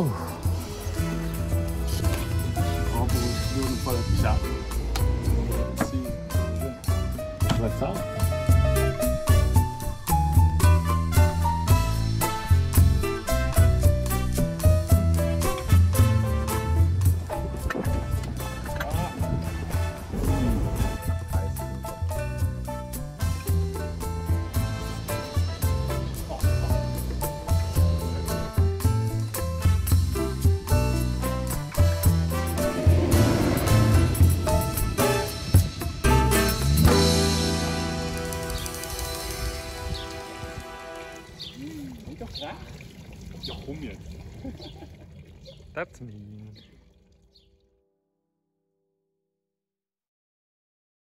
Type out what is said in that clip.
Oh. Let's out. doch recht. Ja, komm jetzt. That's mean.